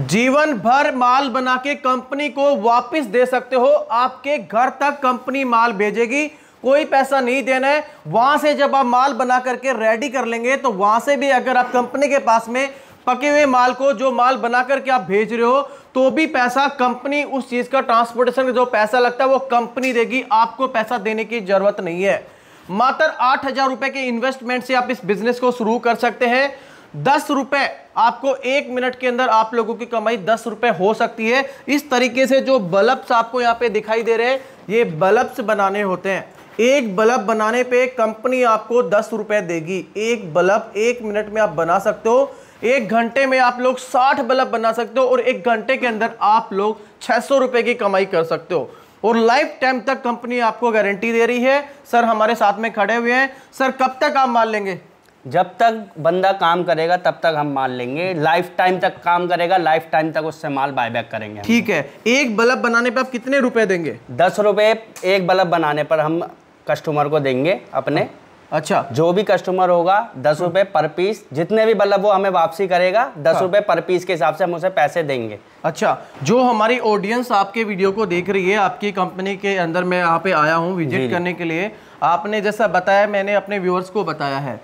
जीवन भर माल बना के कंपनी को वापस दे सकते हो। आपके घर तक कंपनी माल भेजेगी। कोई पैसा नहीं देना है। वहाँ से जब आप माल बना करके रेडी कर लेंगे तो वहाँ से भी अगर आप कंपनी के पास में पके हुए माल को जो माल बना करके आप भेज रहे हो तो भी पैसा कंपनी उस चीज़ का ट्रांसपोर्टेशन का जो पैसा लगता है, वो कंपनी देगी। आपको पैसा देने की ज़रूरत नहीं है। मात्र आठ हज़ार रुपए के इन्वेस्टमेंट से आप इस बिज़नेस को शुरू कर सकते हैं। दस रुपए आपको एक मिनट के अंदर आप लोगों की कमाई दस रुपए हो सकती है। इस तरीके से जो बल्ब्स आपको यहाँ पे दिखाई दे रहे हैं, ये बल्ब्स बनाने होते हैं। एक बल्ब बनाने पे कंपनी आपको दस रुपए देगी। एक बल्ब एक मिनट में आप बना सकते हो। एक घंटे में आप लोग साठ बल्ब बना सकते हो और एक घंटे के अंदर आप लोग छह सौ रुपए की कमाई कर सकते हो। और लाइफ टाइम तक कंपनी आपको गारंटी दे रही है। सर हमारे साथ में खड़े हुए हैं। सर कब तक आप माल लेंगे? जब तक बंदा काम करेगा तब तक हम माल लेंगे। लाइफ टाइम तक काम करेगा लाइफ टाइम तक उससे माल बायबैक करेंगे ठीक है। एक बल्ब बनाने पे आप कितने रुपए देंगे? दस रुपये एक बल्ब बनाने पर हम कस्टमर को देंगे अपने। अच्छा। जो भी कस्टमर होगा दस रुपये पर पीस जितने भी बल्ब वो हमें वापसी करेगा दस रुपये पर पीस के हिसाब से हम उसे पैसे देंगे। अच्छा जो हमारी ऑडियंस आपके वीडियो को देख रही है आपकी कंपनी के अंदर मैं यहाँ पे आया हूँ विज़िट करने के लिए आपने जैसा बताया मैंने अपने व्यूअर्स को बताया है।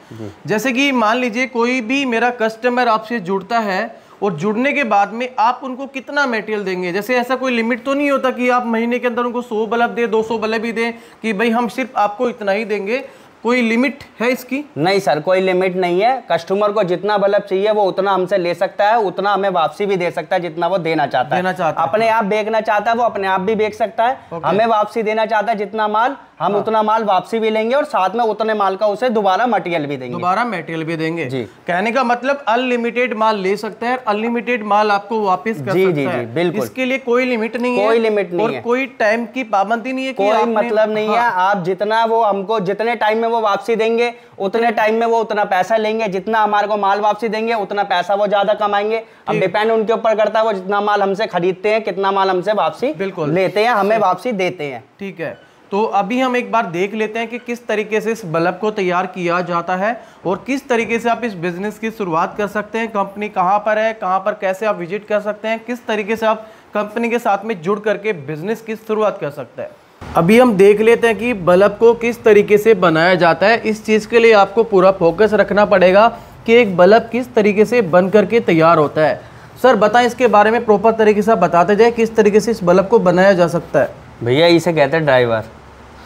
जैसे कि मान लीजिए कोई भी मेरा कस्टमर आपसे जुड़ता है और जुड़ने के बाद में आप उनको कितना मटेरियल देंगे? जैसे ऐसा कोई लिमिट तो नहीं होता कि आप महीने के अंदर उनको सौ बल्ब दे 200 बल्ब ही दें कि भाई हम सिर्फ़ आपको इतना ही देंगे? कोई लिमिट है इसकी नहीं सर कोई लिमिट नहीं है कस्टमर को जितना बल्ब चाहिए वो उतना हमसे ले सकता है उतना हमें वापसी भी दे सकता है जितना वो देना चाहता देना है चाहता है। अपने आप बेचना चाहता है वो अपने आप भी बेच सकता है हमें वापसी देना चाहता है जितना माल हम हाँ। उतना माल वापसी भी लेंगे और साथ में उतने माल का उसे दोबारा मटेरियल भी देंगे दोबारा मटेरियल भी देंगे जी। कहने का मतलब अनलिमिटेड माल ले सकता है अनलिमिटेड माल आपको वापस कर जी, सकता जी, है जी, बिल्कुल। इसके लिए कोई लिमिट नहीं है कोई लिमिट नहीं और है। कोई टाइम की पाबंदी नहीं है कोई मतलब नहीं है आप जितना वो हमको जितने टाइम में वो वापसी देंगे उतने टाइम में वो उतना पैसा लेंगे जितना हमारे को माल वापसी देंगे उतना पैसा वो ज़्यादा कमाएँगे। अब डिपेंड उनके ऊपर करता है वो जितना माल हमसे खरीदते हैं कितना माल हमसे वापसी लेते हैं हमें वापसी देते हैं। ठीक है। तो अभी हम एक बार देख लेते हैं कि किस तरीके से इस बल्ब को तैयार किया जाता है और किस तरीके से आप इस बिज़नेस की शुरुआत कर सकते हैं कंपनी कहाँ पर है कहाँ पर कैसे आप विज़िट कर सकते हैं किस तरीके से आप कंपनी के साथ में जुड़ करके बिज़नेस की शुरुआत कर सकते हैं। अभी हम देख लेते हैं कि बल्ब को किस तरीके से बनाया जाता है। इस चीज़ के लिए आपको पूरा फोकस रखना पड़ेगा कि एक बल्ब किस तरीके से बन करके तैयार होता है। सर बताएँ इसके बारे में प्रॉपर तरीके से बताते जाए किस तरीके से इस बल्ब को बनाया जा सकता है। भैया इसे कहते हैं ड्राइवर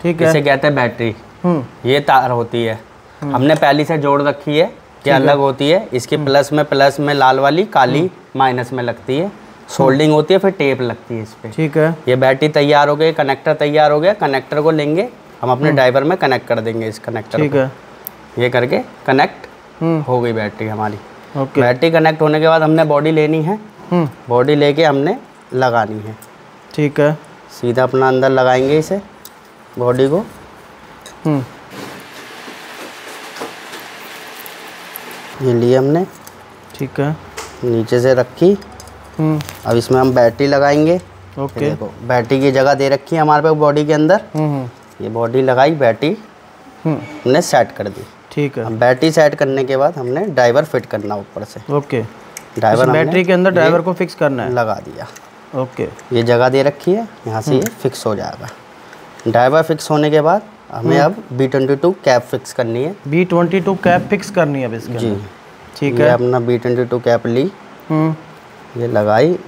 ठीक है। इसे कहते हैं बैटरी हम्म। ये तार होती है। हमने पहले से जोड़ रखी है कि अलग होती है। इसकी प्लस में प्लस में लाल वाली काली माइनस में लगती है। सोल्डिंग होती है फिर टेप लगती है इस पे। ठीक है। ये बैटरी तैयार हो गई कनेक्टर तैयार हो गया कनेक्टर को लेंगे हम अपने ड्राइवर में कनेक्ट कर देंगे इस कनेक्टर ठीक है। ये करके कनेक्ट हम्म। हो गई बैटरी हमारी। ओके। बैटरी कनेक्ट होने के बाद हमने बॉडी लेनी है। हम्म। बॉडी लेके हमने लगानी है। ठीक है। सीधा अपना अंदर लगाएँगे इसे बॉडी को। हम्म। ये लिए हमने। ठीक है। नीचे से रखी। हम्म अब इसमें हम बैटरी लगाएँगे। ओके। देखो बैटरी की जगह दे रखी है हमारे पे बॉडी के अंदर। हम्म ये बॉडी लगाई बैटरी हम्म। हमने सेट कर दी। ठीक है। अब बैटरी सेट करने के बाद हमने ड्राइवर फिट करना ऊपर से। ओके। ड्राइवर बैटरी के अंदर ड्राइवर को फिक्स करना है? लगा दिया। ओके। ये जगह दे रखी है यहाँ से ये फिक्स हो जाएगा। ड्राइवर फिक्स होने के बाद हमें अब B twenty two cap fix करनी है। B twenty two cap fix करनी है अब इसके जी। ठीक है। अपना बी ट्वेंटी टू कैप ली। हम्म। ये लगाई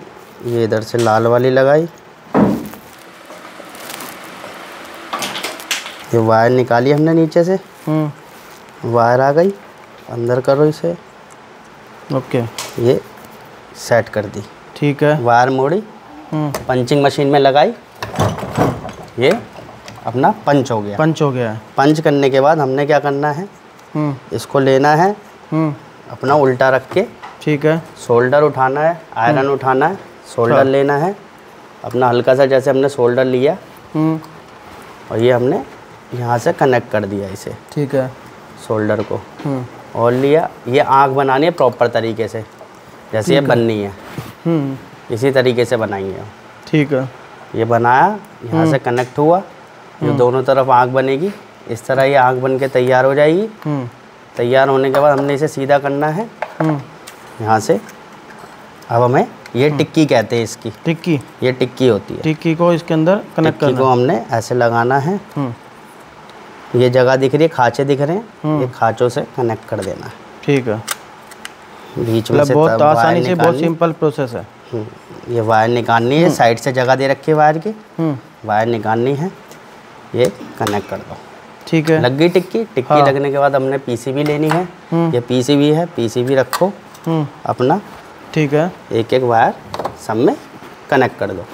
ये इधर से लाल वाली लगाई। ये वायर निकाली हमने नीचे से। हम्म। वायर आ गई अंदर करो इसे। ओके। ये सेट कर दी। ठीक है। वायर मोड़ी। हम्म। पंचिंग मशीन में लगाई। ये अपना पंच हो गया। पंच हो गया। पंच करने के बाद हमने क्या करना है? हम्म। इसको लेना है। अपना उल्टा रख के। ठीक है। शोल्डर उठाना है आयरन उठाना है। शोल्डर लेना है। अपना हल्का सा जैसे हमने शोल्डर लिया। हम्म। और ये हमने यहाँ से कनेक्ट कर दिया इसे। ठीक है। शोल्डर को। हम्म। और लिया ये आँख बनानी है प्रॉपर तरीके से। जैसे ये बननी है। हम्म। इसी तरीके से बनाएँगे ठीक है। ये बनाया यहाँ से कनेक्ट हुआ। ये दोनों तरफ़ आँख बनेगी। इस तरह ये आँख बन के तैयार हो जाएगी। तैयार होने के बाद हमने इसे सीधा करना है। यहाँ से। अब हमें ये टिक्की कहते हैं इसकी। टिक्की? ये टिक्की होती है। टिक्की को इसके अंदर कनेक्ट टिक्की को हमने ऐसे लगाना है। हम्म। ये जगह दिख रही है खांचे दिख रहे हैं। हम्म। ये खांचों से कनेक्ट कर देना है। ठीक है। बीच में मतलब से बहुत आसानी से बहुत सिंपल प्रोसेस है। हम्म, ये वायर निकालनी है साइड से जगह दे रखी है वायर की। वायर निकालनी है ये कनेक्ट कर दो। ठीक है। लग गई टिक्की? टिक्की हाँ। लगने के बाद हमने पीसीबी लेनी है। ये पीसीबी है पीसीबी रखो। अपना ठीक है। एक एक वायर सब में कनेक्ट कर दो।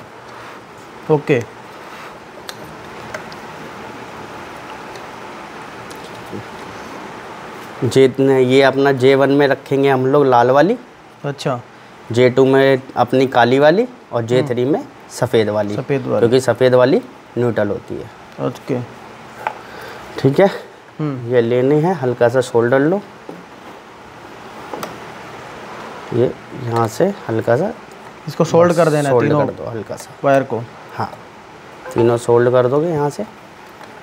ओके। जे ये अपना जे वन में रखेंगे हम लोग लाल वाली अच्छा। जे टू में अपनी काली वाली और जे थ्री में सफ़ेद वाली हम्म। सफ़ेद वाली। क्योंकि सफ़ेद वाली न्यूट्रल होती है। ओके। ठीक है? हम्म। ये लेनी है हल्का सा शोल्डर लो। ये यहाँ से हल्का सा इसको सोल्ड कर देना सोल्ड कर दो हल्का सा। वायर को। हाँ तीनों सोल्ड कर दोगे यहाँ से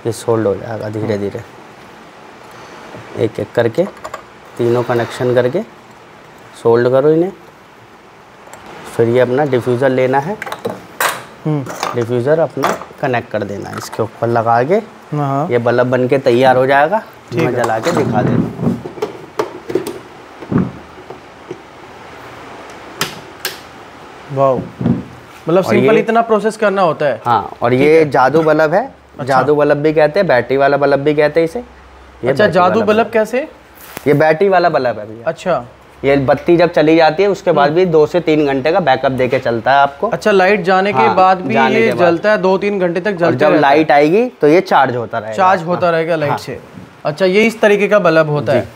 ये सोल्ड हो जाएगा धीरे धीरे। एक एक करके तीनों कनेक्शन करके सोल्ड करो इन्हें। फिर ये अपना डिफ्यूज़र लेना है। हम्म। डिफ्यूज़र अपना कनेक्ट कर देना है इसके ऊपर लगा के हाँ। ये बल्ब बन के तैयार हो जाएगा। मैं जला के दिखा देता हूँ मतलब सिंपल इतना प्रोसेस करना होता है। हाँ और ये जादू बल्ब है। अच्छा। जादू बल्ब भी कहते हैं बैटरी वाला बल्ब भी कहते हैं इसे। ये अच्छा जादू बल्ब कैसे? ये बैटरी वाला बल्ब है भैया। अच्छा। ये बत्ती जब चली जाती है उसके बाद भी दो से तीन घंटे का बैकअप देके चलता है आपको। अच्छा लाइट जाने के हाँ, बाद भी ये जलता है दो तीन घंटे तक जलता जब लाइट आएगी तो ये चार्ज होता रहेगा। चार्ज होता रहेगा लाइट से। अच्छा ये इस तरीके का बल्ब होता है।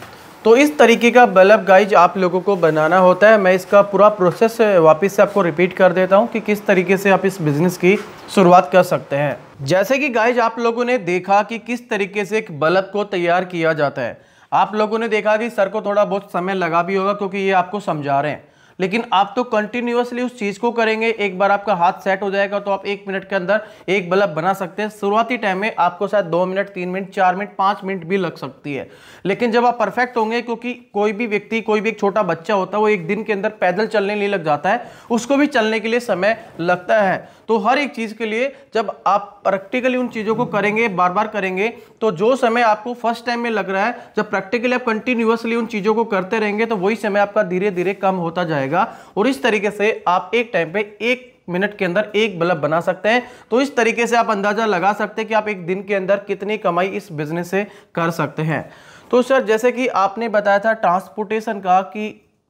तो इस तरीके का बल्ब गाइज़ आप लोगों को बनाना होता है। मैं इसका पूरा प्रोसेस वापस से आपको रिपीट कर देता हूँ कि किस तरीके से आप इस बिज़नेस की शुरुआत कर सकते हैं। जैसे कि गाइज़ आप लोगों ने देखा कि किस तरीके से एक बल्ब को तैयार किया जाता है। आप लोगों ने देखा कि सर को थोड़ा बहुत समय लगा भी होगा क्योंकि ये आपको समझा रहे हैं। लेकिन आप तो कंटिन्यूअसली उस चीज़ को करेंगे, एक बार आपका हाथ सेट हो जाएगा तो आप एक मिनट के अंदर एक बल्ब बना सकते हैं। शुरुआती टाइम में आपको शायद दो मिनट, तीन मिनट, चार मिनट, पाँच मिनट भी लग सकती है। लेकिन जब आप परफेक्ट होंगे, क्योंकि कोई भी व्यक्ति, कोई भी एक छोटा बच्चा होता है, वो एक दिन के अंदर पैदल चलने नहीं लग जाता है। उसको भी चलने के लिए समय लगता है। तो हर एक चीज़ के लिए जब आप प्रैक्टिकली उन चीज़ों को करेंगे बार बार करेंगे तो जो समय आपको फ़र्स्ट टाइम में लग रहा है, जब प्रैक्टिकली आप कंटिन्यूअसली उन चीज़ों को करते रहेंगे तो वही समय आपका धीरे धीरे कम होता जाएगा। और इस तरीके से आप एक टाइम पे एक मिनट के अंदर एक बल्ब बना सकते हैं तो इस तरीके से आप अंदाज़ा लगा सकते हैं कि आप एक दिन के अंदर कितनी कमाई इस बिज़नेस से कर सकते हैं तो सर जैसे कि आपने बताया था ट्रांसपोर्टेशन का कि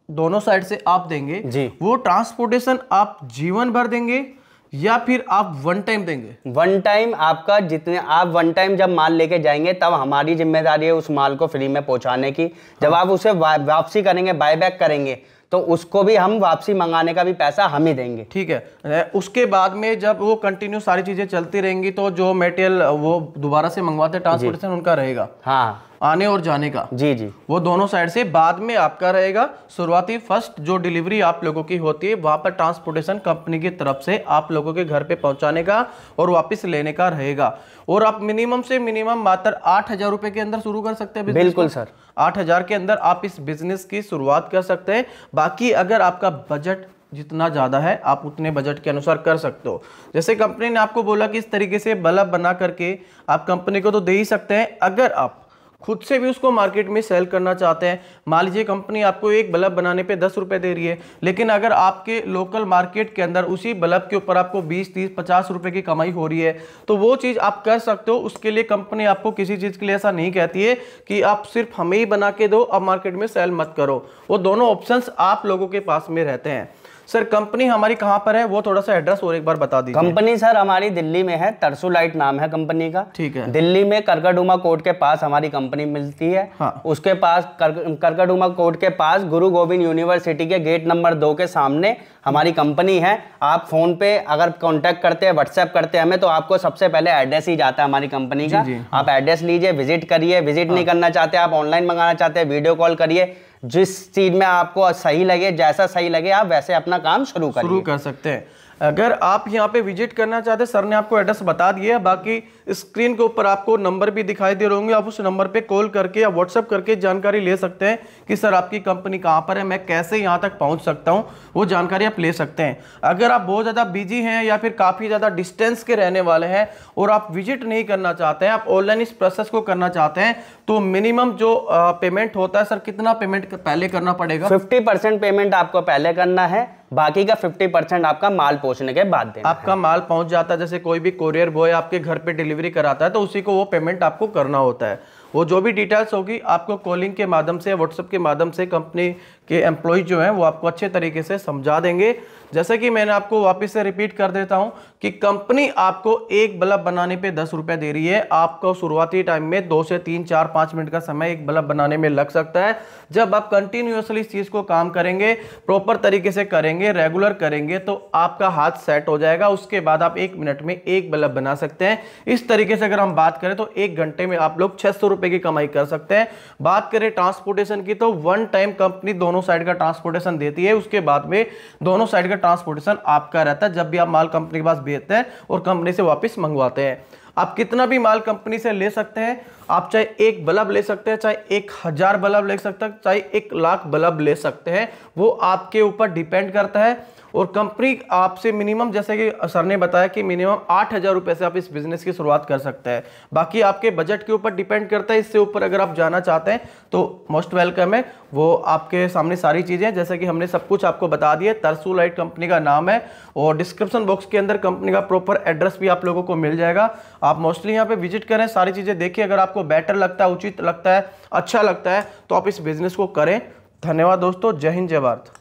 दोनों साइड से आप देंगे जी। वो ट्रांसपोर्टेशन आप जीवन भर देंगे या फिर आप वन टाइम देंगे? वन टाइम आपका जितने आप वन टाइम जब माल लेके जाएँगे तब हमारी ज़िम्मेदारी है उस माल को फ्री में पहुँचाने की। जब हाँ। आप उसे वापसी करेंगे बाय बैक करेंगे तो उसको भी हम वापसी मंगाने का भी पैसा हम ही देंगे। ठीक है। उसके बाद में जब वो कंटिन्यू सारी चीज़ें चलती रहेंगी तो जो मेटेरियल वो दोबारा से मंगवाते ट्रांसपोर्टेशन उनका रहेगा। हाँ। आने और जाने का। जी जी। वो दोनों साइड से बाद में आपका रहेगा। शुरुआती फ़र्स्ट जो डिलीवरी आप लोगों की होती है वहाँ पर ट्रांसपोर्टेशन कंपनी की तरफ़ से आप लोगों के घर पे पहुँचाने का और वापस लेने का रहेगा। और आप मिनिमम से मिनिमम मात्र आठ हज़ार रुपए के अंदर शुरू कर सकते हैं बिल्कुल सर। आठ हज़ार के अंदर आप इस बिज़नेस की शुरुआत कर सकते हैं। बाकी अगर आपका बजट जितना ज़्यादा है आप उतने बजट के अनुसार कर सकते हो। जैसे कंपनी ने आपको बोला कि इस तरीके से बल्ब बना करके आप कंपनी को तो दे ही सकते हैं। अगर आप खुद से भी उसको मार्केट में सेल करना चाहते हैं। मान लीजिए कंपनी आपको एक बल्ब बनाने पे दस रुपए दे रही है, लेकिन अगर आपके लोकल मार्केट के अंदर उसी बल्ब के ऊपर आपको बीस, तीस, पचास रुपए की कमाई हो रही है तो वो चीज़ आप कर सकते हो। उसके लिए कंपनी आपको किसी चीज़ के लिए ऐसा नहीं कहती है कि आप सिर्फ़ हमें ही बना के दो, अब मार्केट में सेल मत करो। वो दोनों ऑप्शन आप लोगों के पास में रहते हैं। सर कंपनी हमारी कहाँ पर है? वो थोड़ा सा एड्रेस और एक बार बता दीजिए। कंपनी सर हमारी दिल्ली में है तरसू लाइट नाम है कंपनी का। ठीक है। दिल्ली में करकड़ुमा कोर्ट के पास हमारी कंपनी मिलती है। हाँ। उसके पास करकड़ुमा कोर्ट के पास गुरु गोविंद यूनिवर्सिटी के गेट नंबर दो के सामने हमारी कंपनी है। आप फ़ोन पे अगर कांटेक्ट करते हैं व्हाट्सएप करते हैं हमें तो आपको सबसे पहले एड्रेस ही जाता है हमारी कंपनी का। जी, हाँ। आप एड्रेस लीजिए विज़िट करिए विज़िट नहीं करना चाहते आप ऑनलाइन मंगाना चाहते हैं वीडियो कॉल करिए। जिस चीज़ में आपको सही लगे जैसा सही लगे आप वैसे अपना काम शुरू शुरू कर सकते हैं। अगर आप यहाँ पे विज़िट करना चाहते हैं सर ने आपको एड्रेस बता दिया है, बाकी स्क्रीन के ऊपर आपको नंबर भी दिखाई दे रहे होंगे, आप उस नंबर पे कॉल करके या व्हाट्सअप करके जानकारी ले सकते हैं कि सर आपकी कंपनी कहाँ पर है, मैं कैसे यहाँ तक पहुँच सकता हूँ, वो जानकारी आप ले सकते हैं। अगर आप बहुत ज़्यादा बिज़ी हैं या फिर काफ़ी ज़्यादा डिस्टेंस के रहने वाले हैं और आप विज़िट नहीं करना चाहते हैं, आप ऑनलाइन इस प्रोसेस को करना चाहते हैं तो मिनिमम जो पेमेंट होता है सर कितना पेमेंट पहले करना पड़ेगा? फिफ्टी पेमेंट आपको पहले करना है बाकी का 50 परसेंट आपका माल पहुँचने के बाद देना आपका है। माल पहुँच जाता है जैसे कोई भी कोरियर बॉय आपके घर पे डिलीवरी कराता है तो उसी को वो पेमेंट आपको करना होता है वो जो भी डिटेल्स होगी, आपको कॉलिंग के माध्यम से व्हाट्सएप के माध्यम से कंपनी के एम्प्लॉय जो हैं, वो आपको अच्छे तरीके से समझा देंगे। जैसे कि मैंने आपको वापस से रिपीट कर देता हूँ कि कंपनी आपको एक बल्ब बनाने पे दस रुपए दे रही है। आपको शुरुआती टाइम में दो से तीन, चार, पाँच मिनट का समय एक बल्ब बनाने में लग सकता है। जब आप कंटिन्यूसली इस चीज़ को काम करेंगे प्रॉपर तरीके से करेंगे रेगुलर करेंगे तो आपका हाथ सेट हो जाएगा। उसके बाद आप एक मिनट में एक बल्ब बना सकते हैं। इस तरीके से अगर हम बात करें तो एक घंटे में आप लोग सौ सौ की कमाई कर सकते हैं। बात करें ट्रांसपोर्टेशन की तो वन टाइम कंपनी दोनों साइड का ट्रांसपोर्टेशन देती है। उसके बाद में दोनों साइड का ट्रांसपोर्टेशन आपका रहता है, जब भी आप माल कंपनी के पास भेजते हैं और कंपनी से वापस मंगवाते हैं। आप कितना भी माल कंपनी से ले सकते हैं, आप चाहे एक बल्ब ले सकते हैं, चाहे एक हज़ार बल्ब ले सकते हैं, चाहे एक लाख बल्ब ले सकते हैं, वो आपके ऊपर डिपेंड करता है। और कंपनी आपसे मिनिमम, जैसे कि सर ने बताया कि मिनिमम आठ हज़ार रुपये से आप इस बिज़नेस की शुरुआत कर सकते हैं। बाकी आपके बजट के ऊपर डिपेंड करता है, इससे ऊपर अगर आप जाना चाहते हैं तो मोस्ट वेलकम है। वो आपके सामने सारी चीज़ें जैसे कि हमने सब कुछ आपको बता दिया। तरसू लाइट कंपनी का नाम है और डिस्क्रिप्शन बॉक्स के अंदर कंपनी का प्रॉपर एड्रेस भी आप लोगों को मिल जाएगा। आप मोस्टली यहाँ पे विज़िट करें, सारी चीज़ें देखिए। अगर आपको बेटर लगता है, उचित लगता है अच्छा लगता है तो आप इस बिज़नेस को करें। धन्यवाद दोस्तों। जय हिंद, जय भारत।